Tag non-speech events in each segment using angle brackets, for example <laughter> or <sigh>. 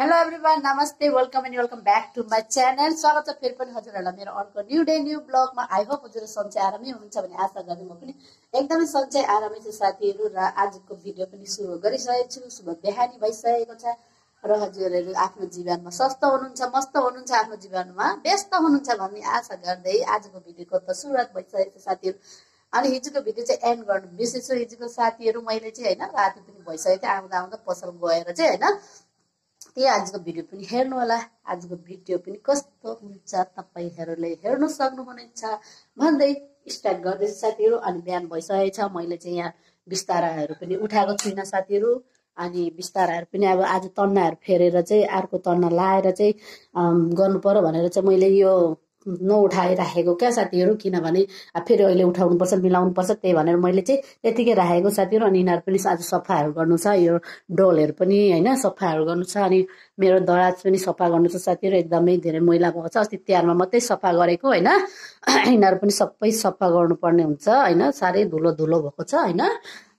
Hello everyone नमस्ते welcome and welcome back to my channel स्वागत छ फेरि पनि हजुरहरूलाई मेरो अर्को न्यू डे न्यू ब्लगमा आई होप हजुर सन्चै आरामै हुनुहुन्छ भन्ने आशा गरेँ म पनि एकदमै सन्चै आरामै छु साथीहरू र आजको भिडियो पनि सुरु गरिसकेको छु शुभ बिहानी भइसकेको छ र हजुरहरू आफ्नो जीवनमा स्वस्थ हुनुहुन्छ मस्त हुनुहुन्छ आफ्नो जीवनमा व्यस्त हुनुहुन्छ भन्ने आशा गर्दै आजको भिडियोको त सुरुवात भइसकेको छ साथीहरू अनि हिजोको भिडियो चाहिँ एन्ड गर्नु बिर्सेछु हिजोको साथीहरू मैले चाहिँ होइन राति पनि भइसकेको थियो आउँदा आउँदा पसल गएर चाहिँ होइन त्यही आजको भिडियो पनि हेर्नु होला। आजको भिडियो पनि कस्तो हुन्छ तपाईँहरूले हेर्नु सक्नुहुनेछ भन्दै स्टार्ट गर्दैछ साथीहरू अनि बिहान भइसकेको छ मैले चाहिँ यहाँ बिस्ताराहरू पनि उठाएको छुइनँ साथीहरू। अनि बिस्ताराहरू पनि अब आज तन्नाहरू फेरेर चाहिँ अर्को तन्ना लाएर चाहिँ गर्नु पर्यो भनेर चाहिँ मैले यो नउठाइराखेको क्या साथीहरू? किनभने फेरि अहिले उठाउनुपर्छ मिलाउनुपर्छ त्यही भनेर मैले चाहिँ त्यतिकै राखेको साथीहरू। अनि यिनीहरू पनि आज सफाहरू गर्नु छ यो डोलहरू पनि होइन सफाहरू गर्नु छ अनि मेरो दराज पनि सफा गर्नु छ साथीहरू। एकदमै धेरै मैला भएको छ। अस्ति तिहारमा मात्रै सफा गरेको होइन? <clears throat> यिनीहरू पनि सबै सफा गर्नुपर्ने हुन्छ होइन? साह्रै धुलो धुलो भएको छ होइन?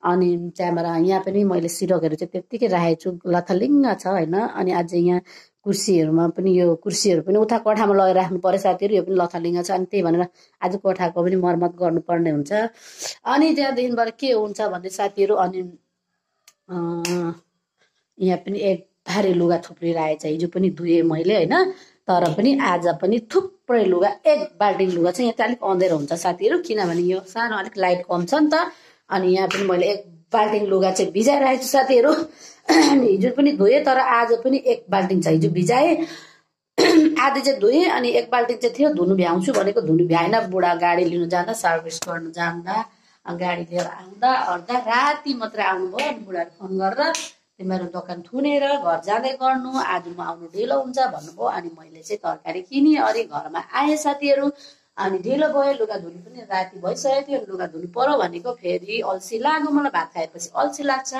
अनि त्यहाँबाट यहाँ पनि मैले सिरकहरू चाहिँ त्यत्तिकै राखेको छु। लथलिङ्ग छ होइन? अनि अझै यहाँ कुर्सीहरूमा पनि यो कुर्सीहरू पनि उता कोठामा लगेर राख्नु पर्यो साथीहरू यो पनि लथालिङ्ग छ अनि त्यही भनेर आज कोठाको पनि मर्मत गर्नुपर्ने हुन्छ। अनि त्यहाँदेखिबाट के हुन्छ भन्ने साथीहरू अनि यहाँ पनि एक भारी लुगा थुप्रिरहेछ हिजो पनि धुएँ मैले होइन? तर पनि आज पनि थुप्रै लुगा एक बाल्टिङ लुगा चाहिँ यहाँ चाहिँ अलिक अँधेरो हुन्छ साथीहरू किनभने यो सानो अलिक लाइट कम छ नि त। अनि यहाँ पनि मैले एक बाल्टिङ लुगा चाहिँ भिजाइरहेको छु साथीहरू। <clears throat> हिजो पनि धोएँ तर आज पनि एक बाल्टिङ छ। हिजो भिजाएँ। <clears throat> आधी चाहिँ धोएँ अनि एक बाल्टिङ चाहिँ थियो धुनु भ्याउँछु भनेको धुनु भ्याएन। बुढा गाडी लिनु जाँदा सर्भिस गर्नु जाँदा गाडी लिएर आउँदा अर्दा राति मात्रै आउनुभयो अनि बुढाले फोन गरेर तिमीहरू दोकान थुनेर घर जाँदै गर्नु आज म आउनु ढिलो हुन्छ भन्नुभयो। अनि मैले चाहिँ तरकारी किनेँ अरे घरमा आएँ साथीहरू। अनि ढिलो भयो लुगा धुनु पनि राति भइसकेको थियो लुगा धुनु पर्यो भनेको फेरि अल्छी लाग्यो। मलाई भात खाएपछि अल्छी लाग्छ।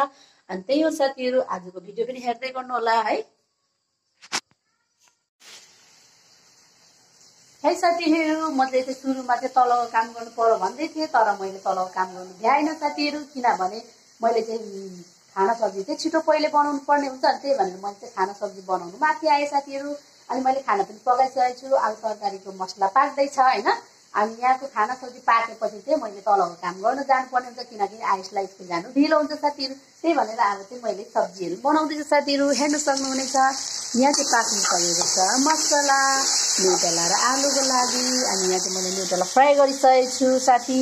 अनि त्यही हो साथीहरू आजको भिडियो पनि हेर्दै गर्नु होला है। है साथीहरू म चाहिँ सुरुमा चाहिँ तलको काम गर्नु पर्यो भन्दै थिएँ तर मैले तलको काम गर्नु भ्याएन साथीहरू किनभने मैले चाहिँ खाना सब्जी चाहिँ छिटो पहिले बनाउनु पर्ने हुन्छ अनि त्यही भनेर मैले चाहिँ खाना सब्जी बनाउनु माथि आएँ साथीहरू। अनि मैले खाना पनि पकाइसकेको छु अब तरकारीको मसला पाक्दैछ होइन। अनि यहाँको खाना सब्जी पाकेपछि चाहिँ मैले तलको काम गर्न जानुपर्ने हुन्छ किनकि आइसलाई स्कुल जानु ढिलो हुन्छ साथीहरू। त्यही भनेर अब चाहिँ मैले सब्जीहरू बनाउँदैछु साथीहरू हेर्नु सक्नुहुनेछ। यहाँ चाहिँ पाक्नु परेको छ मसला न्युटेला र आलुको लागि। अनि यहाँ चाहिँ मैले न्युटेला फ्राई गरिसकेको छु साथी।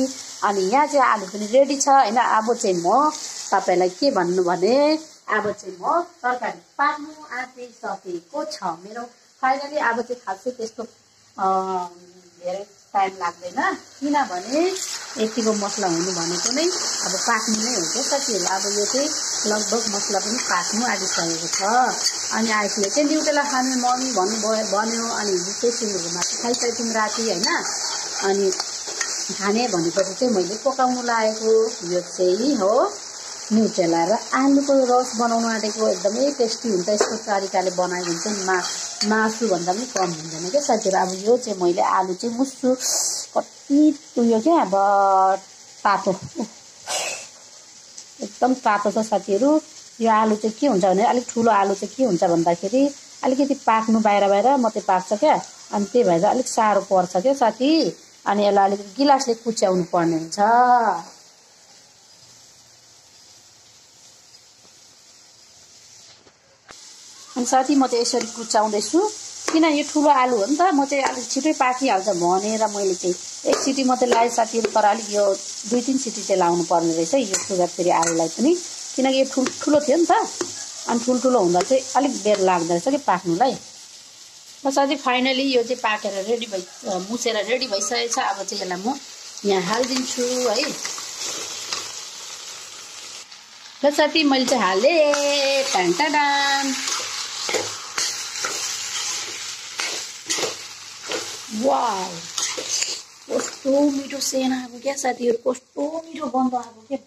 अनि यहाँ चाहिँ आलु पनि रेडी छ। होइन अब चाहिँ म तपाईँलाई के भन्नु भने अब चाहिँ म तरकारी पाक्नु आँटिसकेको छ मेरो। फाइनली अब चाहिँ खासै त्यस्तो धेरै टाइम लाग्दैन। किनभने यतिको मसला हुनु भनेको नै अब पाक्नु नै हो क्या साथीहरू। अब यो चाहिँ लगभग मसला पनि पाक्नु आँटिसकेको छ। अनि आइसले चाहिँ ड्युटेलाई खाने मम्मी भन्नुभयो भन्यो। अनि हिजो चाहिँ सिङ्गुरको मासु खाइसकेको थियौँ राति होइन? अनि खाने भनेपछि चाहिँ मैले पकाउनु लागेको। यो चाहिँ हो न्युट्रेला र आलुको रस बनाउनु आँटेको एकदमै टेस्टी हुन्छ। यस्तो तरिकाले बनायो भने चाहिँ मा मासुभन्दा पनि कम हुँदैन क्या साथीहरू। अब यो चाहिँ मैले आलु चाहिँ मुस्छु कति उयो क्या अब तातो एकदम तातो छ साथीहरू। यो आलु चाहिँ के हुन्छ भने अलिक ठुलो आलु चाहिँ के हुन्छ भन्दाखेरि अलिकति पाक्नु बाहिर बाहिर मात्रै पाक्छ क्या। अनि त्यही भएर अलिक साह्रो पर्छ क्या साथी। अनि यसलाई अलिकति गिलासले कुच्याउनु पर्ने हुन्छ। अनि साथी म चाहिँ यसरी कुचाउँदैछु किन यो ठुलो आलु हो नि त म चाहिँ अलिक छिटै पाकिहाल्छ भनेर मैले चाहिँ एक सिटी मात्रै लगाएँ साथीहरू तर अलिक यो दुई तिन सिटी चाहिँ लाउनु पर्ने रहेछ यो सुगर फेरि आलुलाई पनि। किनकि यो ठुल ठुलो थियो नि त अनि ठुल्ठुलो हुँदा चाहिँ अलिक बेर लाग्दो रहेछ कि पाक्नुलाई। र साथी फाइनली यो चाहिँ पाकेर रेडी भइ मुसेर रेडी भइसकेको छ अब चाहिँ यसलाई म यहाँ हालिदिन्छु है। र साथी मैले चाहिँ हालेँ। टान्टा वाउ कस्तो मिठो सेना आएको क्या साथीहरू कस्तो मिठो गन्ध आएको क्या?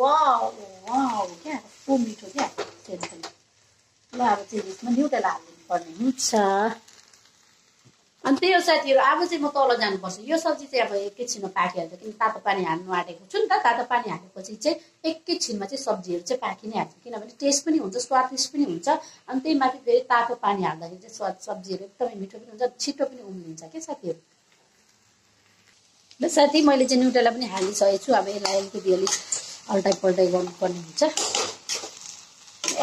वाउ क्या? कस्तो मिठो क्या? ल अब चाहिँ यसमा न्युटेला हालिदिनु पर्ने हुन्छ। अनि त्यही हो साथीहरू अब चाहिँ म तल जानुपर्छ। यो सब्जी चाहिँ अब एकैछिनमा पाकिहाल्छ किन तातो पानी हाल्नु आँटेको छु नि त। तातो पानी हालेपछि चाहिँ एकैछिनमा चाहिँ सब्जीहरू चाहिँ पाकि नै हाल्छ किनभने टेस्ट पनि हुन्छ स्वादिष्ट पनि हुन्छ। अनि त्यही माथि फेरि तातो पानी हाल्दाखेरि चाहिँ स्वाद सब्जीहरू एकदमै मिठो पनि हुन्छ छिटो पनि उम्लिन्छ क्या साथीहरू? ल साथी मैले चाहिँ न्युटेला पनि हालिसकेको छु। अब यसलाई अलिकति अलिक अल्टाइ पल्टाइ गर्नुपर्ने हुन्छ।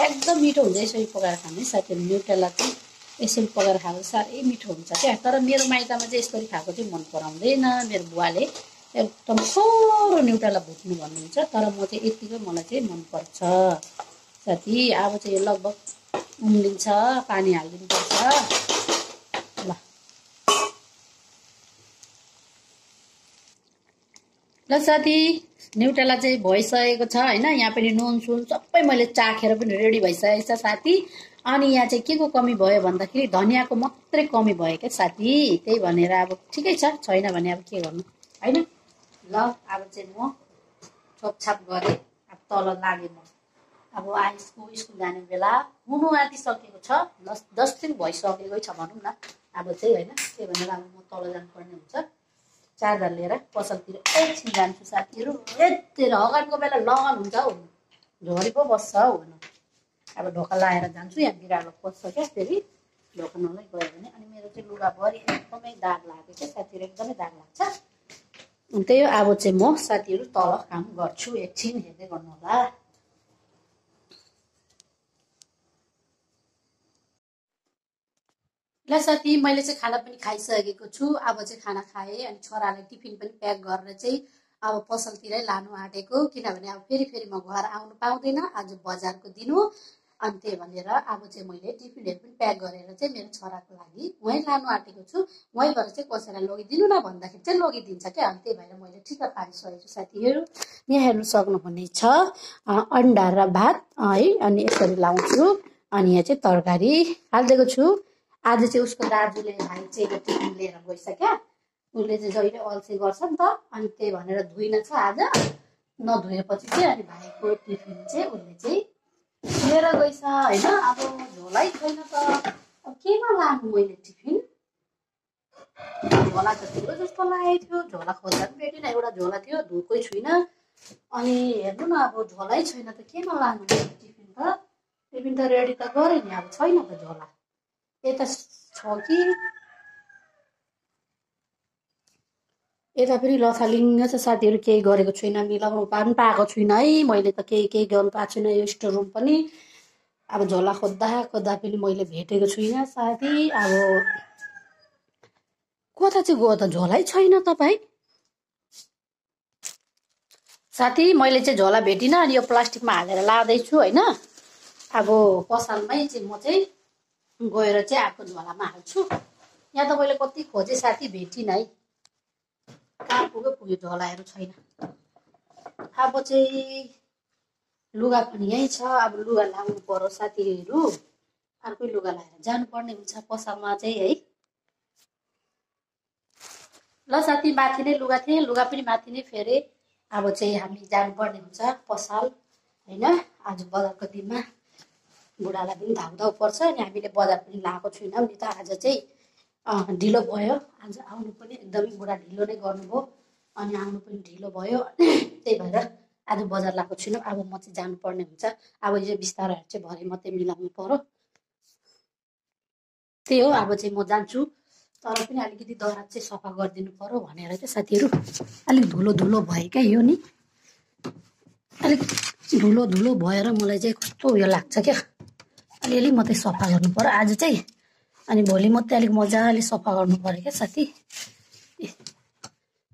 एकदम मिठो हुन्छ यसरी पकाएर खाने साथीहरू न्युटेला चाहिँ। यसरी पकाएर खाएको साह्रै मिठो हुन्छ क्या। तर मेरो माइतमा चाहिँ यसरी खाएको चाहिँ मन पराउँदैन मेरो बुवाले। एकदम सरो न्युटाला भुट्नु भन्नुहुन्छ तर म चाहिँ यतिकै मलाई चाहिँ मनपर्छ। साथी अब चाहिँ यो लगभग उम्लिन्छ पानी हालिदिनुपर्छ। ल। ल साथी न्युटेला चाहिँ भइसकेको छ होइन? यहाँ पनि नुन सुन सबै मैले चाखेर पनि रेडी भइसकेको छ साथी। अनि यहाँ चाहिँ के को कमी भयो भन्दाखेरि धनियाँको मात्रै कमी भयो क्या साथी? त्यही भनेर अब ठिकै छ छैन भने अब के गर्नु? होइन? ल अब चाहिँ म छोपछाप गरेँ। अब तल लागेँ म। अब आइसको स्कुल जाने बेला हुनु आँटिसकेको छ। दस दस दिन भइसकेकै छ भनौँ न। अब चाहिँ होइन त्यही भनेर अब म तल जानुपर्ने हुन्छ। चार्जर लिएर पसलतिर एकछिन जान्छु साथीहरू। यति हगनको बेला लगन हुन्छ हौ। झोरी पो बस्छ हौ। भनौँ अब ढोका लाएर जान्छु यहाँ बिरालो पस्छ क्या फेरि। ढोका नलै गयो भने अनि मेरो चाहिँ लुगाभरि एकदमै दाग लाग्यो क्या साथीहरू एकदमै दाग लाग्छ। अनि त्यही हो अब चाहिँ म साथीहरू तल काम गर्छु एकछिन हेर्दै गर्नु होला ल साथी मैले चाहिँ खाना पनि खाइसकेको छु। अब चाहिँ खाना खाएँ अनि छोरालाई टिफिन पनि प्याक गरेर चाहिँ अब पसलतिरै लानु आँटेको। किनभने अब फेरि फेरि म घर आउनु पाउँदैन आज बजारको दिन हो। अनि त्यही भनेर अब चाहिँ मैले टिफिनहरू पनि प्याक गरेर चाहिँ मेरो छोराको लागि उहीँ लानु आँटेको छु। उहीँबाट चाहिँ कसैलाई लगिदिनु न भन्दाखेरि चाहिँ लगिदिन्छ क्या। अनि त्यही भएर मैले ठिक्क पारिसकेको छु साथीहरू। यहाँ हेर्नु सक्नुहुनेछ अन्डा र भात है अनि यसरी लाउँछु। अनि यहाँ चाहिँ तरकारी हालिदिएको छु। आज चाहिँ उसको दाजुले भाइ चाहिँ टिफिन लिएर गइसक्यो उसले चाहिँ जहिले अल्छी गर्छ नि त। अनि त्यही भनेर धुइन छ आज। नधोएपछि चाहिँ अनि भाइको टिफिन चाहिँ उसले चाहिँ लिएर गइस होइन? अब झोलै छैन त। अब केमा लानु मैले टिफिन? झोला त थियो जस्तो लागेको थियो। झोला खोज्दा पनि भेटिनँ एउटा झोला थियो धोएकै छुइनँ। अनि हेर्नु न अब झोलै छैन त केमा लानु टिफिन त? टिफिन त रेडी त गरेँ नि अब छैन त झोला। यता छ कि? यता पनि लथालिङ्ग छ साथीहरू केही गरेको छुइनँ मिलाउनु पनि पाएको छुइनँ है। मैले त केही केही गर्नु पाएको छुइनँ यो स्टोर रुम पनि। अब झोला खोज्दा खोज्दा पनि मैले भेटेको छुइनँ साथी। अब कता चाहिँ गयो त झोलै छैन तपाईँ। साथी मैले चाहिँ झोला भेटिनँ अनि यो प्लास्टिकमा हालेर लाँदैछु होइन? अब पसलमै चाहिँ म चाहिँ गएर चाहिँ आएको झोलामा हाल्छु। यहाँ त मैले कति खोजेँ साथी? भेटिनँ है। कहाँ पुग्यो पुग्यो झोलाहरू छैन अब चाहिँ लुगा पनि यहीँ छ अब लुगा लाउनु पर्यो साथीहरू अर्कै लुगा लगाएर जानुपर्ने हुन्छ पसलमा चाहिँ है ल साथी माथि नै लुगा थिएँ लुगा पनि माथि नै फेरे अब चाहिँ हामी जानुपर्ने हुन्छ पसल होइन आज बजारको दिनमा बुढालाई पनि धाउ पर्छ अनि हामीले बजार पनि लगाएको छैनौँ नि त आज चाहिँ ढिलो भयो। आज आउनु पनि एकदमै बुढा ढिलो नै गर्नुभयो। अनि आउनु पनि ढिलो भयो। <laughs> त्यही भएर आज बजार लगाएको छुइनँ। अब म चाहिँ जानुपर्ने हुन्छ। अब यो बिस्तारहरू चाहिँ भरे मात्रै मिलाउनु पर्यो। त्यही हो अब चाहिँ म जान्छु। तर पनि अलिकति दराज चाहिँ सफा गरिदिनु पर्यो भनेर चाहिँ साथीहरू। अलिक धुलो धुलो भयो क्या यो नि। अलिक धुलो धुलो भएर मलाई चाहिँ कस्तो उयो लाग्छ क्या। अलिअलि मात्रै सफा गर्नु पर्यो। आज चाहिँ अनि भोलि मात्रै अलिक मजाले सफा गर्नु पऱ्यो क्या साथी।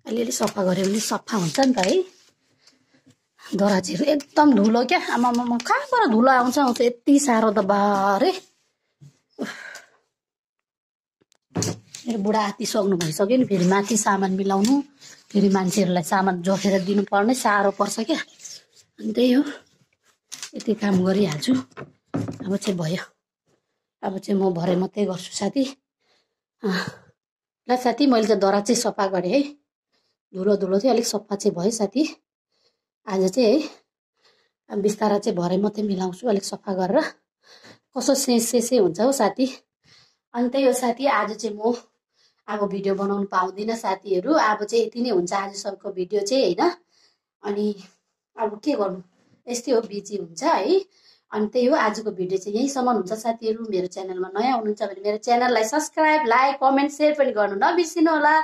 अलिअलि सफा गऱ्यो भने सफा हुन्छ नि त है। दराजीहरू एकदम धुलो क्या। आमामा कहाँबाट धुलो आउँछ? आउँछ यति साह्रो त बारे। मेरो बुढा सक्नु भइसक्यो नि फेरि माथि सामान मिलाउनु। फेरि मान्छेहरूलाई सामान जोखेर दिनुपर्ने साह्रो पर्छ क्या। अनि त्यही हो। यति काम गरिहाल्छु। अब चाहिँ भयो। अब चाहिँ म भरे मात्रै गर्छु साथी। ल साथी मैले चाहिँ दरा चाहिँ सफा गरेँ है। धुलो धुलो चाहिँ अलिक सफा चाहिँ भयो साथी। आज चाहिँ है अब बिस्तारा चाहिँ भरे मात्रै मिलाउँछु अलिक सफा गरेर। कसो से से हुन्छ हौ साथी। अनि त्यही हो साथी आज चाहिँ म अब भिडियो बनाउनु पाउँदिनँ साथीहरू। अब चाहिँ यति नै हुन्छ आजसम्मको भिडियो चाहिँ होइन? अनि अब के गर्नु? यस्तै हो बिजी हुन्छ है। अनि त्यही हो आजको भिडियो चाहिँ। यहीँसम्म हुन्छ साथीहरू मेरो च्यानलमा नयाँ हुनुहुन्छ भने मेरो च्यानललाई सब्सक्राइब लाइक कमेन्ट सेयर पनि गर्नु नबिर्सिनु होला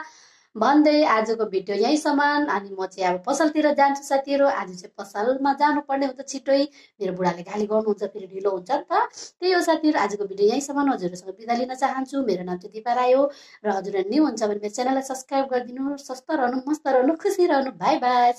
भन्दै आजको भिडियो यहीँसम्म। अनि म चाहिँ अब पसलतिर जान्छु साथीहरू। आज चाहिँ पसलमा जानुपर्ने हुन्छ छिटै। मेरो बुढाले गाली गर्नुहुन्छ फेरि ढिलो हुन्छ नि त। त्यही हो साथीहरू आजको भिडियो यहीँसम्म। हजुरहरूसँग बिदा लिन चाहन्छु। मेरो नाम चाहिँ दिपा राई हो। र हजुरहरू न्यू हुन्छ भने मेरो च्यानललाई सब्सक्राइब गरिदिनु स्वस्थ रहनु मस्त रहनु खुसी रहनु। By by